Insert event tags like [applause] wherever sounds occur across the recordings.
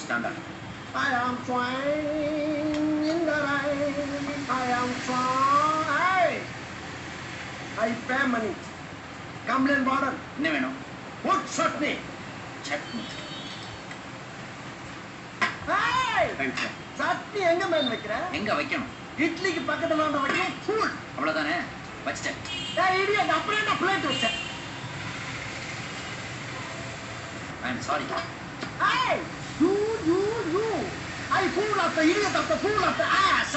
Standard I am flying in the rain. I am flying. I pay money. Complaint warden. என்ன வேணும் chutney. Chutney Hey! Thanks chutney எங்க man வைக்கிற எங்க வைக்கணும் இட்லிக்கு பக்கத்துல வந்து வைக்கணும் ஃபுல் அவ்வளவுதானே வச்சிட்டேன் ஏய் இடியட் அப்படியே நான் பிளேட் வச்சேன் I am sorry Hey! You, you, you. I fool after idiot after fool after ass.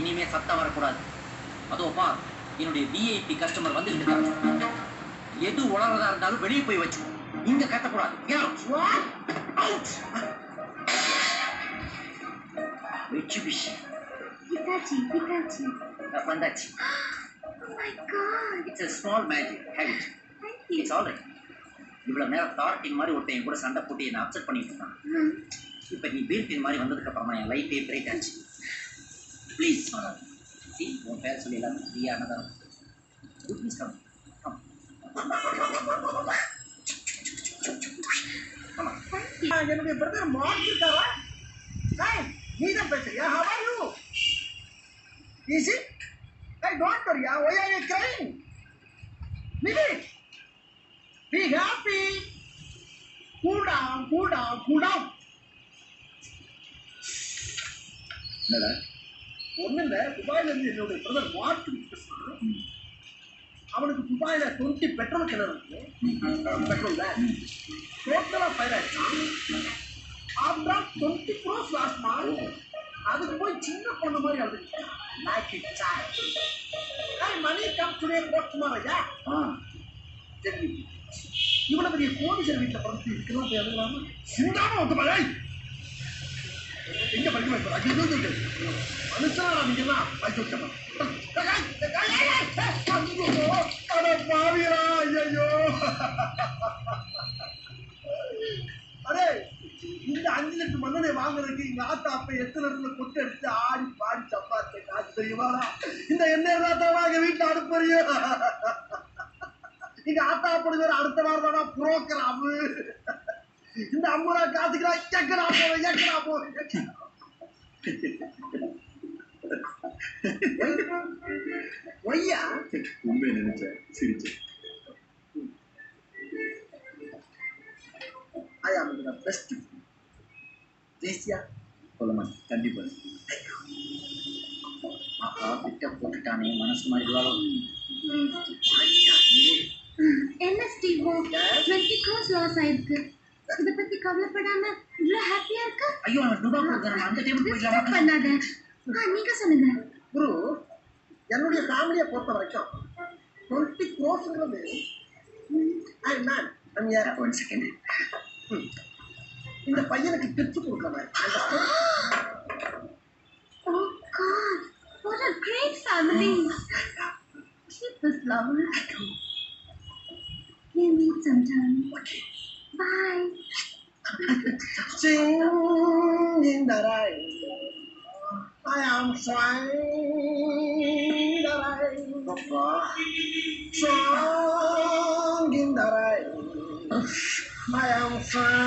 இனிமே சத்தம் வரக்கூடாது அதோ பார் என்னுடைய விஐபி கஸ்டமர் வந்து எது உளறதா இருந்தாலும் வெளியே போய் வச்சு இங்க கத்தக்கூடாது. Mitsubishi. Hitachi, Hitachi. my god. It's a small magic have it Thank you. It's all right இவ்வளவு நேரம் தார்டின் மாதிரி ஒருத்தன் என் கூட சண்டை போட்டு என்னை அப்செட் பண்ணிட்டு இருக்கான். Hmm. இப்போ நீ பீர்டின் மாதிரி வந்ததுக்கு அப்புறமா என் லைஃபே பிரேக் ஆச்சு. ப்ளீஸ் சி உன் பேர் சொல்லி எல்லாமே ஃப்ரீயாக தான் ப்ளீஸ் கம் கம். என்னுடைய பிரதர் மார்க் இருக்காரா ஹாய் நீ தான் பேசுறியா? How are you? Is it? hey don't worry. Why are you crying? Leave cool down என்னடா? ஒண்ணு இல்ல துபாயில இருந்து என்னுடைய பிரதர் மார்க் பேசுறான் அவனுக்கு துபாயில டுவெண்ட்டி பெட்ரோல் கிணறு இருக்கு. பெட்ரோல்ல டோட்டலா fire ஆயிடுச்சான் after twenty crores lost Mark அதுக்கு போய் சின்ன பொண்ணு மாதிரி அழுது like it charge I money come today bought tomorrow yeah ஆ. சரி இவ்வளவு பெரிய கோடீஸ்வரர் வீட்டில் பிறந்து இதுக்கெல்லாம் போய் அழுகலாமா சிந்தாம வந்து மழை எங்க படிக்க வைப்பா ஐயோ மனுஷனா நீங்கன்னா படிக்க வைக்கணும் ஐயோ அரே இந்த அஞ்சு லிட்டர் மண்ணனை வாங்குறதுக்கு எங்க ஆத்தா அப்ப எத்தனை இடத்துல கொட்டு எடுத்து ஆடி பாடி சம்பாதிச்ச காசு தெரியுமாடா இந்த என்ன ராத்தாவா எங்க வீட்டுல அனுப்புறியோ? எங்க ஆத்தா அப்படி வேற அடுத்த வாரம் தானா புரோக்கர் அவு இந்த ரூபா காசுக்குறா எக்கடா போவேன் எக்கடா போவேன் ஒய்யா? உண்மையை நினைச்சேன் சிரிச்சேன். ஐ ஆம் த பெஸ்ட் தேசியா சொல்ல மாட்டேன் கண்டிப்பா ஆஹா பிட்ட போட்டுட்டானே மனசு மாதிரி க்ரோஸ் லாஸ் ஆயிருக்கு இதை பத்தி கவலைப்படாம இவ்வளோ ஹாப்பியா இருக்க? ஐயோ துபா போகுது நம்ம அந்த Disturb போயிடலாமா பண்ணாத. ஆ நீங்க சொல்லுங்க. குரு என்னுடைய ஃபேமிலியை பொறுத்த வரைக்கும் டுவெண்ட்டி க்ரோஸ்ங்கிறது ஐ மேன் ஒன் செகண்ட் இந்த பையனுக்கு டிப்ஸ் கொடுக்குறேன் [gasps] Oh God, what a great family. Keep this love. Sometimes, Bye. Singing that I, am trying that I, trying I, I am trying.